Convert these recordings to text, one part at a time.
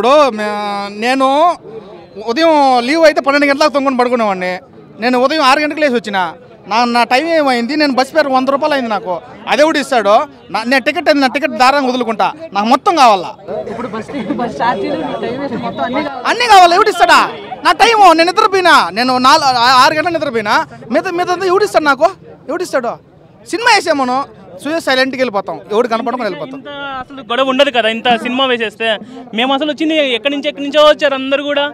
ఇప్పుడు నేను ఉదయం లీవ్ అయితే పన్నెండు గంటలకు తొంగుని పడుకునేవాడిని. నేను ఉదయం ఆరు గంటలకు లేచి వచ్చిన. నా నా టైం ఏమైంది? నేను బస్ ఫేర్ వంద రూపాయలు అయింది నాకు. అదే ఒకటి ఇస్తాడు. నా నేను టికెట్ అయింది నా టికెట్ దారాన్ని వదులుకుంటా. నాకు మొత్తం కావాలా. అన్ని కావాలి? అన్నీ కావాలి? ఎవడు ఇస్తాడా? నా టైము నేను నిద్రపోయినా. నేను నాలుగు ఆరు గంటలు నిద్రపోయినా. మిగతా మిగతా ఎవడు ఇస్తాడు నాకు? ఎవడు ఇస్తాడు? సినిమా వేసామను సో సైలెంట్కి వెళ్ళిపోతాం. ఎవరు కనపడకుండా వెళ్ళిపోతాం. అసలు గొడవ ఉండదు కదా ఇంత సినిమా వేసేస్తే? మేము అసలు వచ్చింది ఎక్కడి నుంచి ఎక్కడి నుంచో వచ్చారు అందరు కూడా.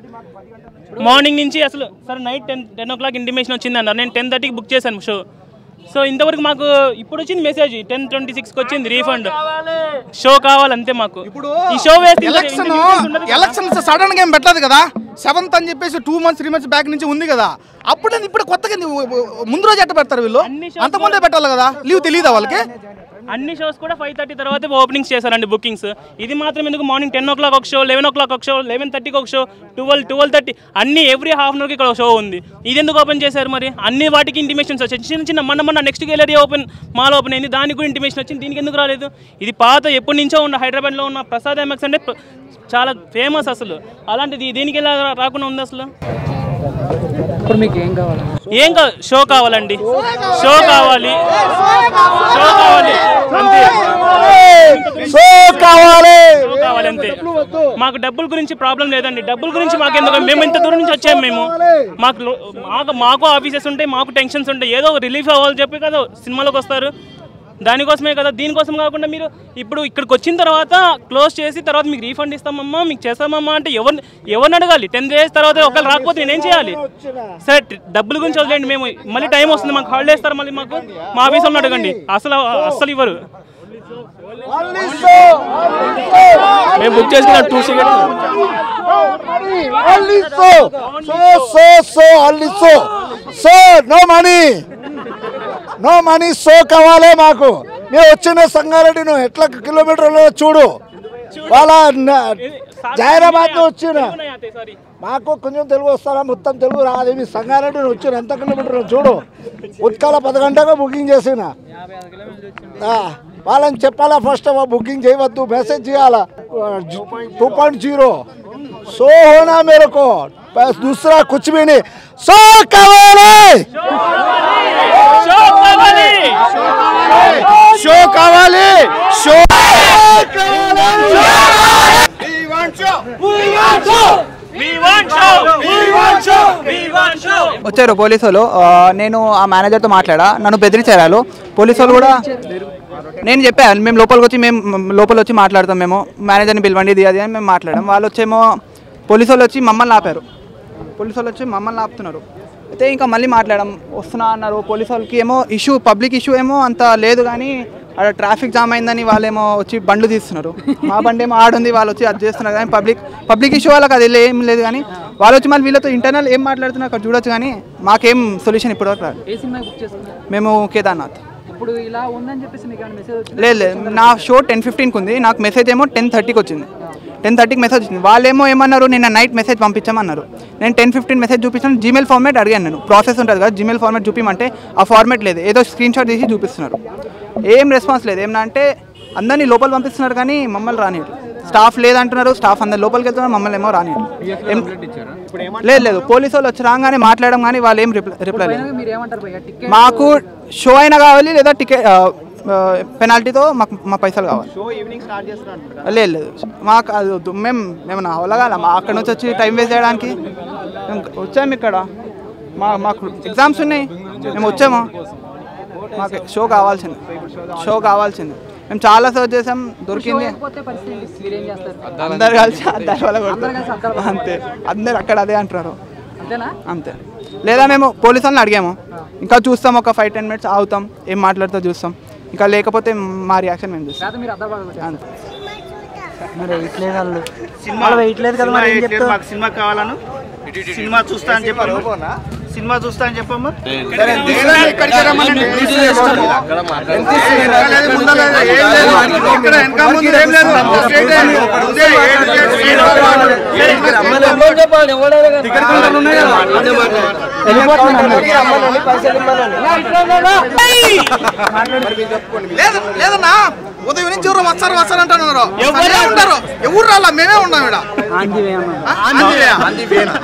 మార్నింగ్ నుంచి అసలు సరే night ten ten o'clock intimation వచ్చింది అన్నారు. నేను టెన్ థర్టీకి బుక్ చేశాను షో సో ఇంతవరకు మాకు ఇప్పుడు వచ్చింది మెసేజ్ టెన్ ట్వంటీ సిక్స్కి వచ్చింది రీఫండ్ షో కావాలి. అంతే మాకు. ఇప్పుడు ఈ షో వేస్తే ఎలక్షన్. ఎలక్షన్స్ సడన్గా ఏం పెట్టలేదు కదా? సెవెంత్ అని చెప్పేసి two months three months back నుంచి ఉంది కదా. అప్పుడు ఇప్పుడు కొత్తగా ముందు రోజు ఎట్ట పెడతారు వీళ్ళు? అంతకుముందే పెట్టాలి కదా? లీవ్ తెలియదా వాళ్ళకి? అన్ని షోస్ కూడా ఫైవ్ థర్టీ తర్వాత ఓపెనింగ్స్ చేశారండి బుకింగ్స్ ఇది మాత్రం ఎందుకు? మార్నింగ్ టెన్ ఓ క్లాక్ ఒక షో లెవెన్ ఓ క్లాక్ ఒక షో లెవెన్ థర్టీకి ఒక షో ట్వెల్వ్ ట్వెల్వ్ థర్టీ అన్ని ఎవ్రీ హాఫ్ అన్ అవర్కి ఇక్కడ షో ఉంది. ఇది ఎందుకు ఓపెన్ చేశారు మరి? అన్ని వాటికి ఇంటిమేషన్స్ వచ్చాయి. చిన్న చిన్న మొన్న మొన్న next gallery open mall open అయింది. దానికి కూడా ఇంటిమేషన్ వచ్చింది. దీనికి ఎందుకు రాలేదు? ఇది పాత ఎప్పటి నుంచో ఉన్న హైదరాబాద్లో ఉన్న ప్రసాద్ ఎంఎక్స్ అంటే చాలా ఫేమస్ అసలు. అలాంటిది దీనికి ఎలా రాకుండా ఉంది అసలు? ఇప్పుడు మీకు ఏం కావాలి? ఏం కా షో కావాలండి. షో కావాలి. షో కావాలి. అంతే. కావాలి. షో కావాలి అంతే. మాకు డబ్బుల గురించి ప్రాబ్లం లేదండి. డబ్బుల గురించి మాకు ఎందుకు మేము ఇంత దూరం నుంచి వచ్చాము మేము. మాకు మాకు మాకు ఆఫీసెస్ ఉంటాయి మాకు టెన్షన్స్ ఉంటాయి. ఏదో రిలీఫ్ అవ్వాలి చెప్పి కదా సినిమాలోకి వస్తారు. దానికోసమే కదా దీనికోసం కాకుండా మీరు ఇప్పుడు ఇక్కడికి వచ్చిన తర్వాత క్లోజ్ చేసి తర్వాత మీకు రీఫండ్ ఇస్తామమ్మా మీకు చేస్తామమ్మా అంటే ఎవరిని ఎవరిని అడగాలి? టెన్ డేస్ తర్వాత ఒకళ్ళు రాకపోతే నేనేం చేయాలి? సరే డబ్బుల గురించి వదిలేండి మేము మళ్ళీ టైం వస్తుంది మాకు హాలిడే ఇస్తారు మళ్ళీ మాకు. మా ఆఫీస్ వాళ్ళని అడగండి. అసలు అస్సలు ఇవ్వరు. మేము బుక్ చేసుకున్న two Only so, so, so, so, only so. No money so కావాలే మాకు. మేము వచ్చిన సంగారెడ్డి నువ్వు ఎట్లా కిలోమీటర్లు చూడు. వాళ్ళ జాహీరాబాద్లో వచ్చిన. మాకు కొంచెం తెలుగు వస్తారా? మొత్తం తెలుగు రాదు. మీ సంగారెడ్డి నువ్వు వచ్చిన ఎంత కిలోమీటర్ చూడు. ఉత్కాల పది గంటగా బుకింగ్ చేసిన. వాళ్ళని చెప్పాలా ఫస్ట్ బుకింగ్ చేయవద్దు. మెసేజ్ చేయాలా? Two point zero. సోహోనా మేరకు దూసరా కుచ్చి సో కావాలి! షో కావాలి. షో వచ్చారు పోలీసు వాళ్ళు నేను ఆ మేనేజర్తో మాట్లాడా. నన్ను బెదిరించారు. వాళ్ళు పోలీసు వాళ్ళు కూడా నేను చెప్పాను మేము లోపలికి వచ్చి మేము లోపల వచ్చి మాట్లాడతాం మేము. మేనేజర్ని పిలవండి ఇది అది అని మేము మాట్లాడాం. వాళ్ళు వచ్చేమో పోలీసు వాళ్ళు వచ్చి మమ్మల్ని ఆపారు. పోలీసు వాళ్ళు వచ్చి మమ్మల్ని ఆపుతున్నారు. అయితే ఇంకా మళ్ళీ మాట్లాడడం వస్తున్నా అన్నారు. పోలీసు వాళ్ళకి ఏమో ఇష్యూ పబ్లిక్ ఇష్యూ ఏమో అంత లేదు కానీ అక్కడ ట్రాఫిక్ జామ్ అయిందని వాళ్ళేమో వచ్చి బండ్లు తీస్తున్నారు. మా బండి ఏమో ఆడుంది వాళ్ళు వచ్చి అది చేస్తున్నారు కానీ పబ్లిక్ పబ్లిక్ ఇష్యూ వాళ్ళకి అది ఏం లేదు కానీ వాళ్ళు వచ్చి మళ్ళీ వీళ్ళతో ఇంటర్నల్ ఏం మాట్లాడుతున్నారు అక్కడ చూడొచ్చు కానీ మాకేం సొల్యూషన్ ఇప్పటివరకు రాదు. మేము కేదార్నాథ్. ఇప్పుడు ఇలా ఉందని చెప్పేసి మీకు మెసేజ్ లేదు లేదు. నా షో టెన్ ఫిఫ్టీన్కి ఉంది. నాకు మెసేజ్ ఏమో టెన్ థర్టీకి వచ్చింది. టెన్ థర్టీకి మెసేజ్ వచ్చింది. వాళ్ళేమో ఏమన్నారు నిన్న నైట్ మెసేజ్ పంపించామన్నారు. నేను టెన్ ఫిఫ్టీన్ మెసేజ్ చూపించాను జీమెయిల్ ఫార్మేట్ అడిగాను నేను. ప్రాసెస్ ఉంటుంది కదా జీమెయిల్ ఫార్మేట్ చూపించమంటే ఆ ఫార్మేట్ లేదు. ఏదో స్క్రీన్ షాట్ తీసి చూపిస్తున్నారు. ఏం రెస్పాన్స్ లేదు. ఏమన్నా అంటే అందరినీ లోపల పంపిస్తున్నారు కానీ మమ్మల్ని రానియరు. స్టాఫ్ లేదంటున్నారు. స్టాఫ్ అందరు లోపలికి వెళ్తున్నారు. మమ్మల్ని ఏమో రానియరు. ఏం లేదు లేదు. పోలీసు వాళ్ళు వచ్చి రాగానే మాట్లాడడం కానీ వాళ్ళు ఏం రిప్లై రిప్లై లేదు. మీరు ఏమంటారు? భయ్యా టికెట్ మాకు షో అయినా కావాలి లేదా టికెట్ పెనాల్టీతో మాకు మా పైసలు కావాలి. లేదు లేదు. మాకు అది వద్దు. మేము మేము అవలగాల మా అక్కడ నుంచి వచ్చి టైం వేస్ట్ చేయడానికి. మేము వచ్చాము ఇక్కడ. మా మాకు ఎగ్జామ్స్ ఉన్నాయి. మేము వచ్చాము. మాకు షో కావాల్సింది. షో కావాల్సింది. మేము చాలా సర్చ్ చేసాం. దొరికింది. అందరు కలిసి అద్దాల వల్ల కొడతారు. అంతే. అందరు అక్కడ అదే అంటున్నారు. అంతే. లేదా మేము పోలీసు వాళ్ళని అడిగాము. ఇంకా చూస్తాం. ఒక ఫైవ్ టెన్ మినిట్స్ ఆగుతాం. ఏం మాట్లాడుతూ చూస్తాం. ఇంకా లేకపోతే మా రియాక్షన్ మేము చూస్తాం. మీరు వేయట్లేదు వాళ్ళు? సినిమా వేయట్లేదు కదా మరి ఏం చెప్తావు మాకు సినిమా కావాలను? సినిమా చూస్తా అని చెప్పారు. సినిమా చూస్తా అని చెప్పమ్మా? లేదు లేదన్నా. ఉదయం నుంచి ఎవరు వస్తారు వస్తారు అంటున్నారు. ఎవరే? ఉంటారు ఎవరు రాలా? మేమే ఉన్నాం ఇక్కడ?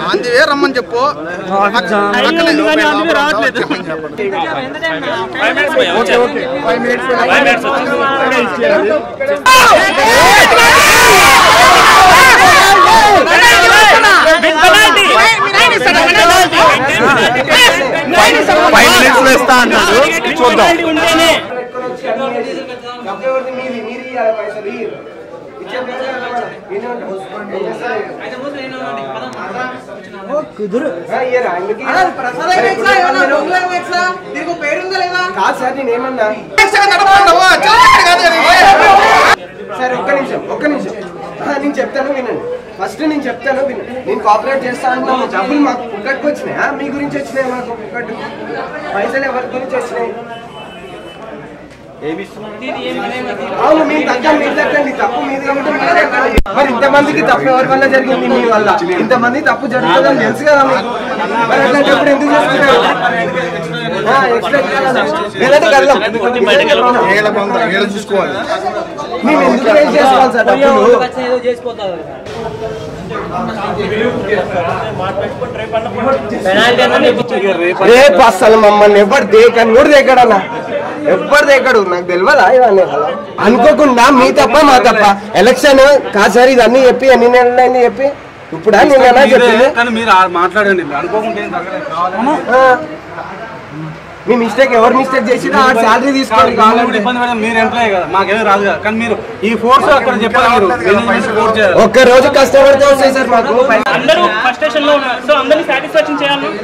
ఆందివే రమ్మని చెప్పు. ఫైవ్ మినిట్స్ వేస్తా అన్నాడు చూద్దాం నేను ఏమన్నా నడపండవా? చిన్నపిల్లలు కాదు. సార్ ఒక్క నిమిషం ఒక్క నిమిషం. నేను చెప్తాను వినండి. ఫస్ట్ నేను చెప్తాను వినండి. నేను కోఆపరేట్ చేస్తా అంటున్నాను డబ్బులు మాకు పుక్కట్టుకు వచ్చినాయా? మీ గురించి వచ్చినాయి మాకు పుక్కట్టు పైసలు ఎవరి గురించి వచ్చినాయి? అవును మీరు తగ్గండి మీరు తగ్గండి తప్పు మీది కాబట్టి మీరు ఇంతమందికి తప్పు ఎవరి వల్ల జరిగింది మీ వల్ల? ఇంతమంది తప్పు జరుగుతుందని తెలుసు కదా మీకు. మరి అట్లాంటప్పుడు ఎందుకు? లేదంటే. మేము చేసుకోవాలి సార్ డబ్బులు రేపు అసలు మమ్మల్ని ఎవరు దేకని కూడా దేకడన్నా ఎవ్వరు దేకడు నాకు తెలియదా ఇవన్నీ? అనుకోకుండా మీ తప్ప మా తప్ప. ఎలక్షన్ కాదు సార్ ఇదన్నీ చెప్పి ఎన్ని నెలలు చెప్పి? ఇప్పుడు నేను చెప్పింది? కానీ మీరు ఆ- మాట్లాడండి. మీ మిస్టేక్ ఎవరు మిస్టేక్ చేసినా ఆ శాలరీ పడడం మీరు ఎంప్లాయ్ కదా. మాకేమీ రాదు కదా. కానీ మీరు ఈ ఫోర్స్ అక్కడ చెప్పాలి మీరు. మేనేజ్మెంట్ ఫోర్స్ చేయాలి? ఒక్క రోజు కష్టపడితే వస్తాయి సార్ మాకు. అందరూ ఫ్రస్ట్రేషన్లో ఉన్నారు. సో అందరినీ సాటిస్ఫాక్షన్ చేయాలి.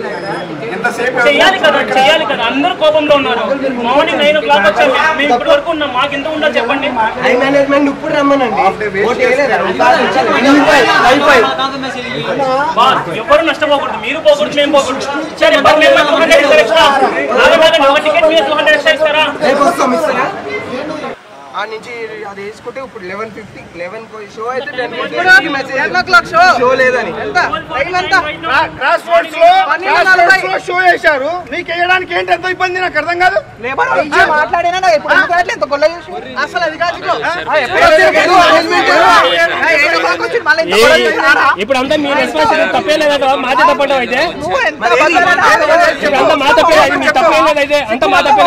చేయాలి కదా చేయాలి కదా. అందరూ కోపంలో ఉన్నారు. మార్నింగ్ నైన్ ఓ క్లాక్ వచ్చాము మేము ఇప్పటి వరకు ఉన్నాం. మాకు ఎంత ఉండాలి చెప్పండి. హై మేనేజ్మెంట్ ఇప్పుడు రమ్మనండి. ఎవరు నష్టపోకూడదు. మీరు పోకూడదు మేము పోకూడదు. సరే టూ హండ్రెడ్ ఇస్తారు టూ హండ్రెడ్ ఎక్స్ట్రా ఇస్తారా? ఆ నుంచి అది వేసుకుంటే ఇప్పుడు లెవెన్ ఫిఫ్టీ లెవెన్ షో అయితే టెన్ షో లేదని క్రాస్ రోడ్స్లో షో వేశారు మీకు వేయడానికి ఏంటి ఎంతో ఇబ్బంది నాకు అర్థం కాదు ఇప్పుడు అంతా మీ రెస్పాన్సిబిలిటీ తప్పే లేదా మాదే తప్పడం అయితే ఇప్పుడు అంతా మా తప్పే అది మీ తప్పే లేదైతే అంతా మా తప్పే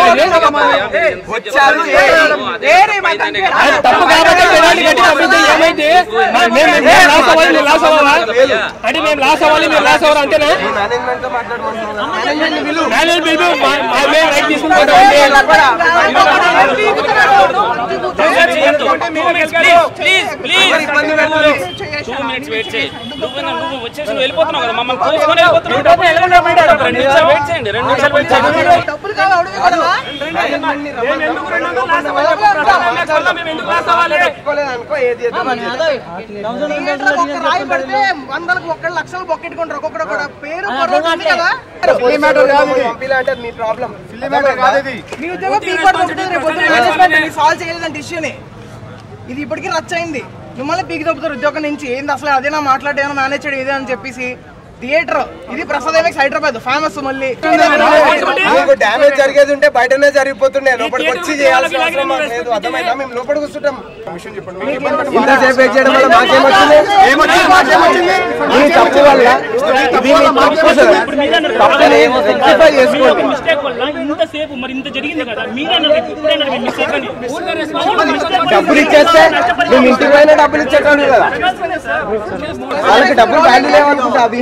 వచ్చారు అది తప్పు కాబట్టి పెనాల్టీ కట్టి పంపిస్తే ఏమైతే మేము- మేము మేము లాస్ అవ్వాలి మీరు లాస్ అవ్వాలా అంటే మేము లాస్ అవ్వాలి మీరు లాస్ అవ్వాలి అంతేనా మేనేజ్మెంట్తో మాట్లాడమంటున్నాను మేనేజ్మెంట్ విలు మేనేజ్ బిల్ మా- మా- మేము రైట్ తీసుకుంటాం ప్లీజ్ ప్లీజ్ ఇబ్బంది పెట్టదు టూ మినిట్స్ వెయిట్ చేయి నువ్వు నువ్వు వచ్చేసి నువ్వు వెళ్ళిపోతున్నావు కదా మమ్మల్ని చూసుకొని వెళ్ళిపోతున్నావు రెండు నిమిషాలు వెయిట్ చేయండి రెండు నిమిషాలు వెయిట్ చేయండి మేము ఎందుకు రెండు వందలు లాస్ అవ్వాలి? మేము ఎందుకు లాస్ అవ్వాలి అనుకో ఏది ఏదో రాయి పడితే వందలకు ఒక్కడు లక్షలు బొక్కెట్టుకుంటారు. ఒక్కొక్కడు కూడా పేరు పంపిలా అంటే మీ ప్రాబ్లం మీ ఉద్యోగం సాల్వ్ చేయలేదంటే ఇష్యూని ఇది ఇప్పటికీ రచ్చ అయింది మిమ్మల్ని పీకి దొబ్బుతారు ఉద్యోగం నుంచి. ఏంది అసలు అదేనా మాట్లాడేనా మేనేజ్ చేయడం ఇదే అని చెప్పేసి థియేటర్. ఇది ప్రసాద్ ఎంఎక్స్ హైదరాబాద్. ఫేమస్ మళ్ళీ. మీకు డ్యామేజ్ జరిగేది ఉంటే బయటనే జరిగిపోతుండే. లోపలికి వచ్చి చేయాల్సిన అవసరం లేదు. అర్థమైందా? మేము లోపల కూర్చుంటాం ఇంతసేపు వెయిట్ చేయడం వల్ల మాకేమొచ్చింది మీ తప్పు వల్ల. ఇది మీ తప్పు సార్ తప్పని rectify చేసుకోండి. మిస్టేక్ వల్ల ఇంతసేపు మరి ఇంత జరిగింది కదా. మీరన్నారు ఇప్పుడైనా మిస్టేక్ అని అవును, mistake వల్ల డబ్బులు ఇచ్చేస్తే మేము ఇంటికి పోయినా డబ్బులు ఇచ్చేటోళ్ళు కదా. వాళ్ళకి డబ్బులు వాల్యూ లేవనుకుంటా వి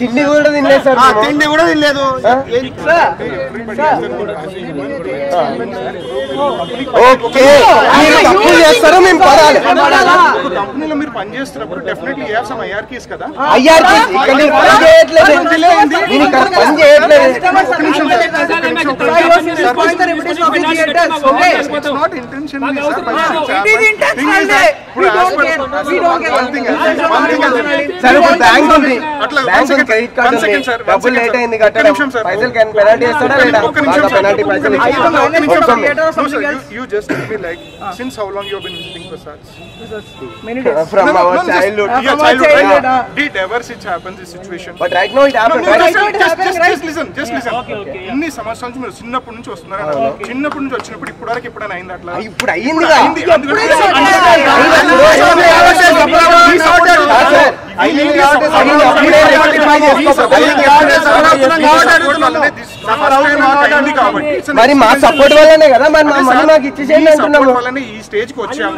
తిండి కూడా తినలేదు సార్. తిండి కూడా తినలేదు. ఓకే. తప్పు కంపెనీలో మీరు పని చేస్తున్నప్పుడు డెఫినెట్లీ యూ హావ్ సమ్ ఐఆర్కీస్ కదా అయ్యారు ఇక్కడ నేను పని చేయట్లేదు నేను ఇక్కడ పని చేయట్లేదు ఇట్స్ నాట్ ఇంటెన్షన్ సరే ఇప్పుడు బ్యాంక్ ఉంది అట్లా బ్యాంక్ ఉంది క్రెడిట్ కార్డు ఉంది డబ్బులు లేట్ అయింది కట్టడం పైసలు కానీ పెనాల్టీ వేస్తాడా లేదా బాగా పెనాల్టీ పైసలు You just tell me like, since how long you have been visiting Prasad? From No, no, our no, just- childhood. Yeah, childhood, right? Did ever such happen this situation? But right now it No, happened, no, right? just- just- just- just listen, just listen. ఇన్ని సంవత్సరాల నుంచి మీరు చిన్నప్పటి నుంచి వస్తున్నారు. చిన్నప్పటి నుంచి వచ్చినప్పుడు ఇప్పుడు వరకు ఎప్పుడైనా అయింది అట్లా ఇప్పుడు. అయింది. అయింది మరి మా సపోర్ట్ వల్లనే కదా మరి మా మనీ మాకు ఇచ్చేసేయండి అంటున్నాము. ఈ స్టేజ్కి వచ్చాము.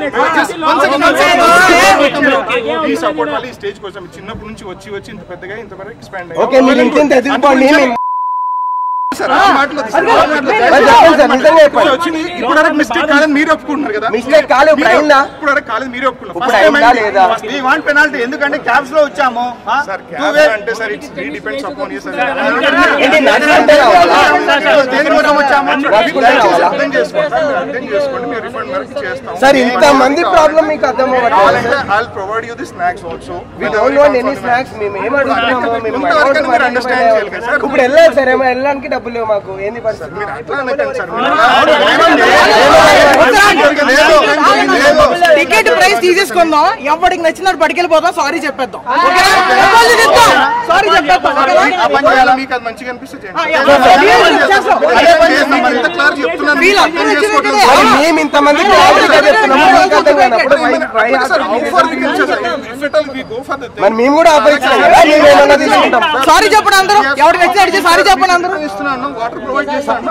ఈ సపోర్ట్ వల్ల ఈ స్టేజ్కి వచ్చాము. చిన్నప్పటి నుంచి వచ్చి వచ్చి ఇంత పెద్దగా ఇంత వరకు ఎక్స్పాండ్ ఓకే మీరు ఇంత ఇంత ఎదుగుకోండి మేము మరి చెప్పండి సార్ నిజంగా చెప్పండి వచ్చింది. ఇప్పుడు వరకు మిస్టేక్ కాదని మీరు ఒప్పుకుంటున్నారు కదా? Mistake కాలేదు, ఇప్పుడు అయిందా? ఇప్పుడు వరకు కాలేదు మీరు ఒప్పుకున్నారు. ఇప్పుడు అయిందా లేదా? వీ వాంట్ పెనాల్టీ ఎందుకంటే క్యాబ్స్లో వచ్చాము. ఆ? సార్ Two way- అంటే sir it's depends upon you sir ఏంటి నడుచుకుంటే రావాలా? దేనికోసం వచ్చాము రావాలా? అర్థం చేసుకోండి సార్, అర్థం చేసుకోండి మేము రిఫండ్ వరకు చేస్తాం సార్ ఇంత మంది ప్రాబ్లం మీకు అర్థం అవ్వట్లేదు I'll provide you the snacks also. We don't want any snacks. మేము ఏం అడుగుతున్నామో మేము మీరు మరి understand చేయాలి కదా సార్. ఇప్పుడు వెళ్ళాలి సార్ ఏమో వెళ్ళడానికి డబ్బులు లేవు మాకు ఏంది పరిస్థితి అట్లా అనకండి సార్ టికెట్ ప్రైస్ తీసేసుకుందాం ఎవరికి నచ్చినట్టు పట్టుకెళ్ళిపోతాం సారీ చెప్పేద్దాం సారీ చెప్పేద్దాం ఆ పని చేయాలి మీకు అది మంచిగా అనిపిస్తే చేయండి. యా, యా, చేస్తాం. అదే పని చేస్తాం. మరి ఇంత చెప్తున్నాను అర్థం చేసుకోవట్లేదు. మరి మేము ఇంతమంది మరి మేము కూడా తీసుకుంటాం? సారీ చెప్పండి అందరూ. ఎవరికి నచ్చి అడిగి సారీ చెప్పండి అందరూ. ఇస్తున్నాను వాటర్ ప్రొవైడ్ చేస్తాను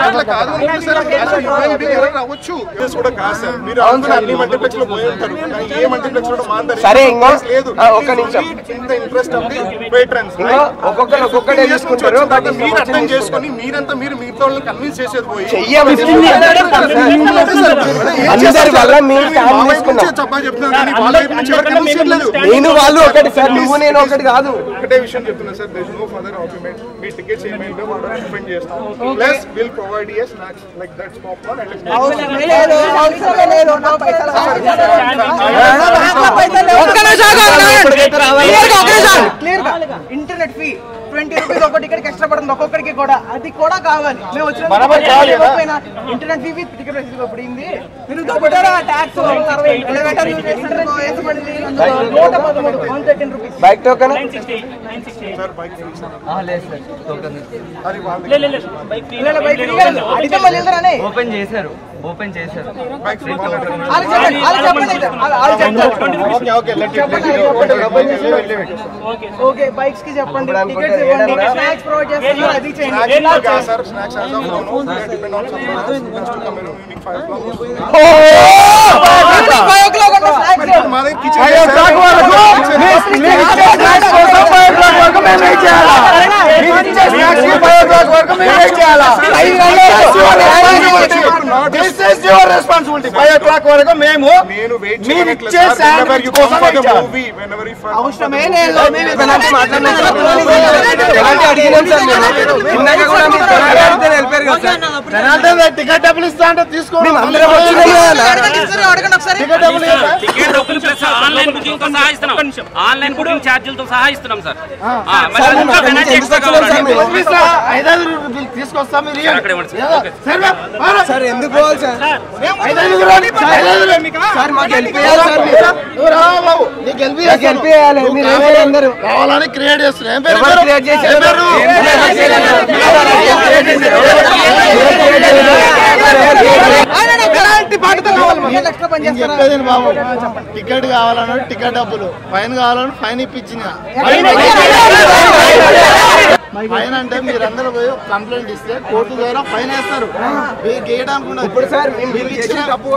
అట్లా కాదు అంటే సార్ ఇంకో- ఒక్క నిమిషం. ఇంట్రెస్ట్ ఒక్కొక్కరు ఒక్కొక్కటే తీసుకుంటారు. మీరు అర్థం చేసుకొని మీరంతా మీరు మిగతా వాళ్ళని కన్విన్స్ చేసేది పోయి. అందరి వల్ల మీ స్టాండ్ తీసుకున్నాం నేను వాళ్ళు ఒకటి సార్ నువ్వు నేను ఒకటి కాదు. ఒకటే విషయం చెప్తున్నా sir there no further argument me tickets ఏమైందో వాళ్ళు రిఫండ్ చేస్తాం. Plus will provide you snacks like that's popcorn and లేదు అవసరమే లేదు నా పైసలు ఒక్క నిమిషం క్లియర్గా ఇంటర్నెట్ ఫీ ట్వంటీ రూపీస్ ఒక టికెట్ ఎక్స్ట్రా పడుతుంది ఒక్కొక్కడికి కూడా అది కూడా కావాలి మేము వచ్చిన ఇంటర్నెట్ ఫీ టికెట్ ఏంది మీరు దొబ్బుతారా ట్యాక్స్ పడింది నూట పదమూడు one thirteen rupees Bike token sir bike free sir ఇలా బైక్ అడిగితే మళ్ళీ వెళ్తారని ఓపెన్ చేశారు ఓపెన్ చేశారు బైక్ ఫ్రీ వాళ్ళు చెప్పండి వాళ్ళు చెప్పండి అయితే. వాళ్ళు- వాళ్ళు చెప్తారు okay okay let okay bikes కి చెప్పండి టికెట్స్ ఇవ్వండి స్నాక్స్ ప్రొవైడ్ చేస్తున్నారు అది చేయండి ఇలా స్నాక్స్ చేయండి. Sir snacks as of no depend on some next come in evening 5 o'clock evening five o'clock అంటే స్నాక్స్ మా దగ్గర kitchen responsibility five o'clock వరకు మేము మీరు ఇచ్చే కోసం అవసరమే లేదు టికెట్ డబ్బులు ఇస్తా అంటే తీసుకోండి ఆన్లైన్ బుకింగ్ ఆన్లైన్ బుకింగ్ ఛార్జీలతో సహా ఇస్తున్నాం సార్ సార్, అది ఇంకా మేము పెనాల్టీ ఎందుకు ఎక్స్ట్రా వచ్చినాం సార్ కావాలండి. మేము? పంపిస్తా, ఐదైదు రూపాయలు తీసుకొస్తా మీరు ఇవ్వండి. అక్కడే ఇవ్వండి సార్. ఏదో, ఓకే. సరే, పోరా. సార్ ఎందుకు పోవాలి సార్ ఐదైదు రూపాయలు, ఐదైదు రూపాయలు మీకు? సార్ మాకు వెళ్ళిపోయాలి సార్ మీరు. నువ్వు రా బాబు, నీకు నాకు గెలిపిస్తాను. వెళ్ళిపోయాలి మీరు ఏం చేయాలి అందరూ కావాలని క్రియేట్ చేస్తున్నా ఎలాంటి బాధ్యత కావాలి చెప్పేది బాబు. టికెట్ కావాలన్నా టికెట్ డబ్బులు. ఫైన్ కావాలని ఫైన్ ఇప్పించిన. ఫైన్ అంటే మీరందరూ పోయి కంప్లైంట్ ఇస్తే కోర్టు ద్వారా ఫైన్ వేస్తారు. మీకు వేయడానికి. ఇప్పుడు సార్ ఇచ్చిన- తప్పు?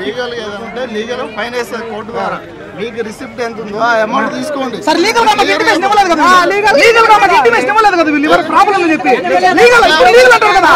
లీగల్ ఏదంటే లీగల్ ఫైన్ వేస్తారు కోర్టు ద్వారా. మీకు రిసిప్ట్ ఎంత ఉందో ఆ అమౌంట్ తీసుకోండి. సార్ లీగల్గా మాకు ఇంటిమేషన్ ఇవ్వలేదు కదా లీగల్గా మాకు ఇంటిమేషన్ ఇవ్వలేదు కదా వీళ్ళు ఎవరు ప్రాబ్లం అని చెప్పి. లీగల్ లీగల్ అంటారు కదా?